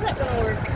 how's that gonna work?